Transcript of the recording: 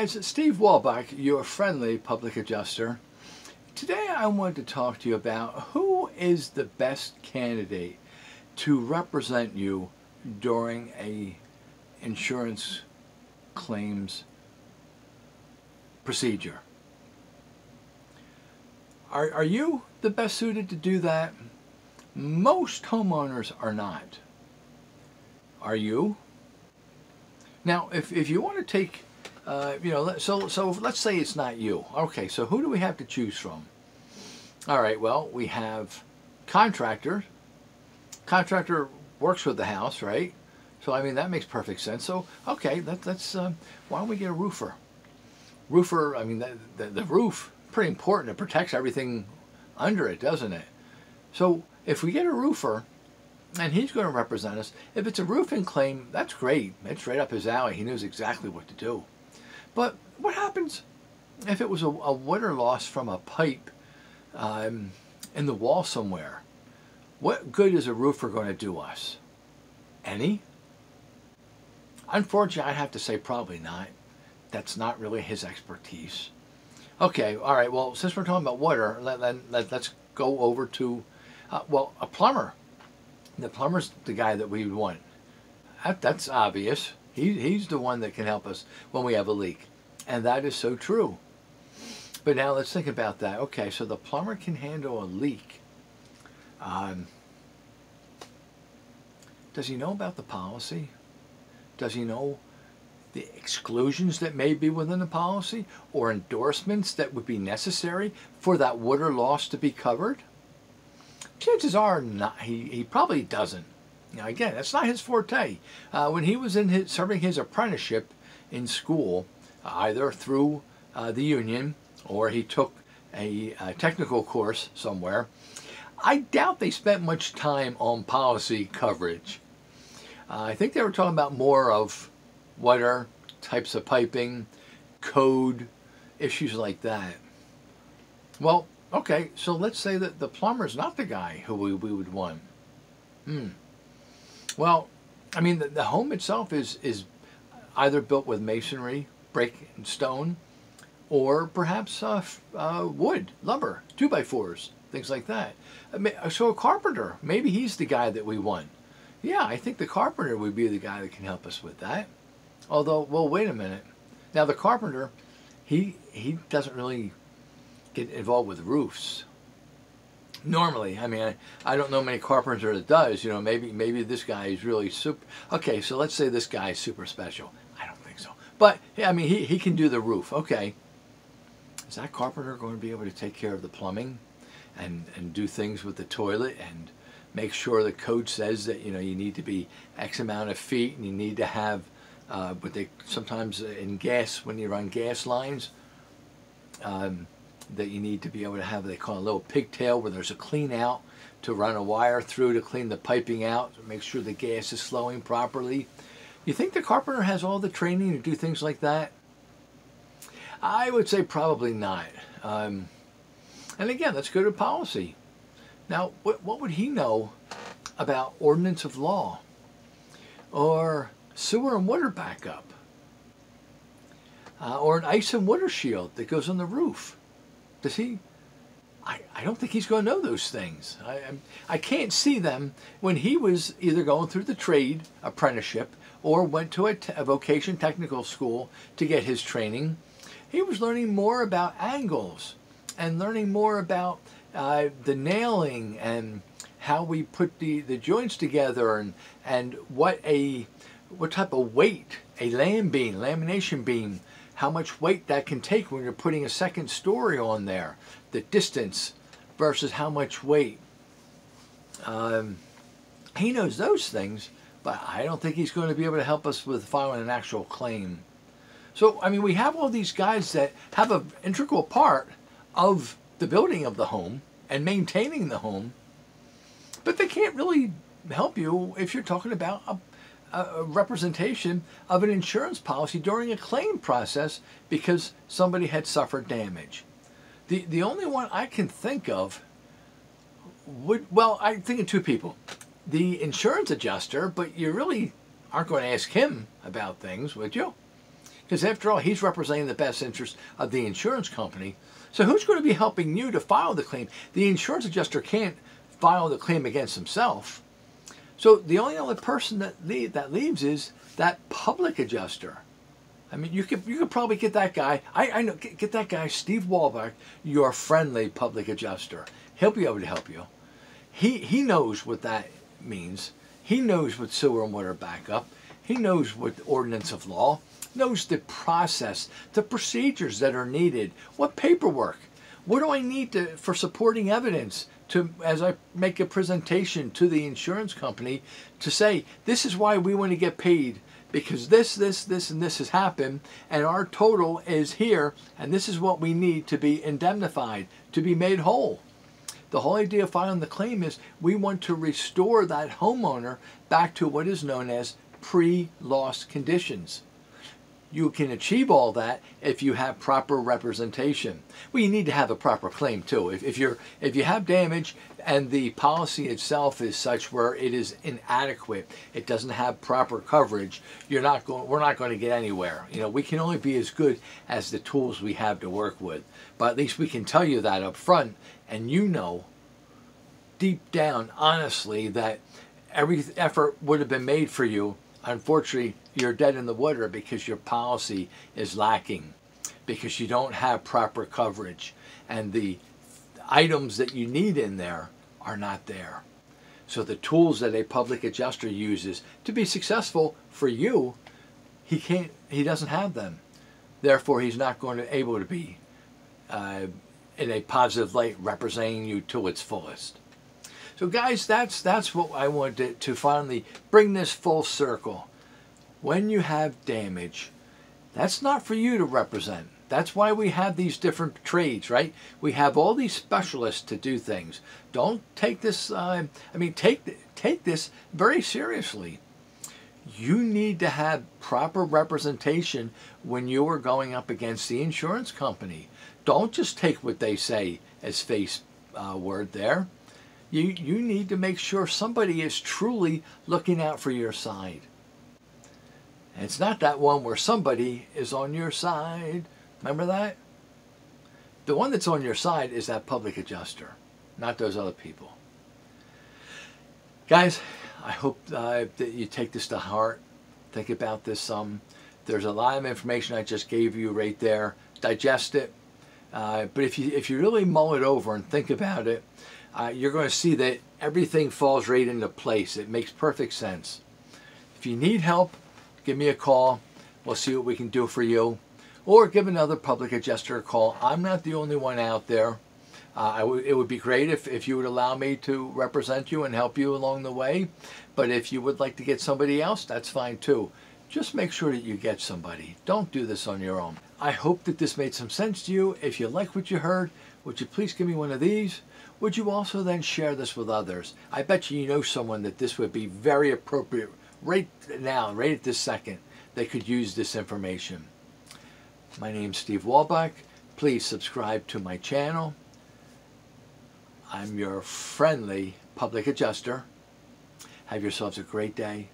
guys, Steve Wolbach, your friendly public adjuster. Today I wanted to talk to you about who is the best candidate to represent you during a insurance claims procedure. Are, are you the best suited to do that? Most homeowners are not. Are you? Now, if, if you want to take, uh, you know, so, so let's say it's not you. Okay, so who do we have to choose from? All right, well, we have contractor. Contractor works with the house, right? So, I mean, that makes perfect sense. So, okay, let, let's, uh, why don't we get a roofer? Roofer, I mean, the, the, the roof, pretty important. It protects everything under it, doesn't it? So, if we get a roofer, and he's going to represent us. If it's a roofing claim, that's great. It's right up his alley. He knows exactly what to do. But what happens if it was a, a water loss from a pipe um, in the wall somewhere? What good is a roofer going to do us? Any? Unfortunately, I'd have to say probably not. That's not really his expertise. Okay, all right, well, since we're talking about water, let, let, let, us go over to, uh, well, a plumber the plumber's the guy that we want. That, that's obvious. He, he's the one that can help us when we have a leak. And that is so true. But now let's think about that. Okay, so the plumber can handle a leak. Um, does he know about the policy? Does he know the exclusions that may be within the policy or endorsements that would be necessary for that water loss to be covered? chances are not, he, he probably doesn't. Now again, that's not his forte. Uh, when he was in his, serving his apprenticeship in school, either through uh, the union or he took a, a, technical course somewhere, I doubt they spent much time on policy coverage. Uh, I think they were talking about more of water, types of piping, code, issues like that. Well, Okay, so let's say that the plumber's not the guy who we, we would want. Hmm. Well, I mean, the, the home itself is, is either built with masonry, brick, and stone, or perhaps uh, uh, wood, lumber, two by fours, things like that. So a carpenter, maybe he's the guy that we want. Yeah, I think the carpenter would be the guy that can help us with that. Although, well, wait a minute. Now the carpenter, he he doesn't really get involved with roofs. Normally, I mean, I, I don't know many carpenter that does. You know, maybe maybe this guy is really super. Okay, so let's say this guy is super special. I don't think so. But, I mean, he, he can do the roof. Okay. Is that carpenter going to be able to take care of the plumbing and, and do things with the toilet and make sure the code says that, you know, you need to be X amount of feet and you need to have uh, what they sometimes in gas, when you run gas lines, um, that you need to be able to have, they call a little pigtail where there's a clean out to run a wire through to clean the piping out, make sure the gas is flowing properly. You think the carpenter has all the training to do things like that? I would say probably not. Um, and again, let's go to policy. Now, what, what would he know about ordinance of law or sewer and water backup uh, or an ice and water shield that goes on the roof? Does he? I, I don't think he's going to know those things. I, I can't see them when he was either going through the trade apprenticeship or went to a, vocation technical school to get his training. He was learning more about angles and learning more about uh, the nailing and how we put the, the joints together and, and what a what type of weight a lam beam, lamination beam how much weight that can take when you're putting a second story on there, the distance versus how much weight. Um, he knows those things, but I don't think he's going to be able to help us with filing an actual claim. So, I mean, we have all these guys that have an integral part of the building of the home and maintaining the home, but they can't really help you if you're talking about a a representation of an insurance policy during a claim process because somebody had suffered damage. The, the only one I can think of would, well, I'm thinking two people. The insurance adjuster, but you really aren't going to ask him about things, would you? Because after all, he's representing the best interest of the insurance company. So who's going to be helping you to file the claim? The insurance adjuster can't file the claim against himself. So the only other person that leave, that leaves is that public adjuster. I mean, you could you could probably get that guy. I, I know get, get that guy, Steve Wolbach, your friendly public adjuster. He'll be able to help you. He he knows what that means. He knows what sewer and water backup. He knows what ordinance of law. Knows the process, the procedures that are needed. What paperwork? What do I need to for supporting evidence to as I make a presentation to the insurance company to say this is why we want to get paid because this, this, this, and this has happened, and our total is here, and this is what we need to be indemnified, to be made whole. The whole idea of filing the claim is we want to restore that homeowner back to what is known as pre-loss conditions. You can achieve all that if you have proper representation. Well, you need to have a proper claim too. If, if you're if you have damage and the policy itself is such where it is inadequate, it doesn't have proper coverage, you're not going. We're not going to get anywhere. You know, we can only be as good as the tools we have to work with. But at least we can tell you that up front, and you know, deep down, honestly, that every effort would have been made for you unfortunately, you're dead in the water because your policy is lacking, because you don't have proper coverage, and the items that you need in there are not there. So the tools that a public adjuster uses to be successful for you, he can't. He doesn't have them. Therefore, he's not going to able to be uh, in a positive light representing you to its fullest. So guys, that's that's what I wanted to, finally bring this full circle. When you have damage, that's not for you to represent. That's why we have these different trades, right? We have all these specialists to do things. Don't take this, uh, I mean, take, take this very seriously. You need to have proper representation when you are going up against the insurance company. Don't just take what they say as face uh, word there. You, you need to make sure somebody is truly looking out for your side. And it's not that one where somebody is on your side. Remember that? The one that's on your side is that public adjuster, not those other people. Guys, I hope uh, that you take this to heart. Think about this some. Um, there's a lot of information I just gave you right there. Digest it. Uh, but if you, if you really mull it over and think about it, uh, you're going to see that everything falls right into place. It makes perfect sense. If you need help, give me a call. We'll see what we can do for you. Or give another public adjuster a call. I'm not the only one out there. Uh, it would be great if, if you would allow me to represent you and help you along the way. But if you would like to get somebody else, that's fine too. Just make sure that you get somebody. Don't do this on your own. I hope that this made some sense to you. If you like what you heard, would you please give me one of these? Would you also then share this with others? I bet you you know someone that this would be very appropriate right now, right at this second, they could use this information. My name's Steve Wolbach. Please subscribe to my channel. I'm your friendly public adjuster. Have yourselves a great day.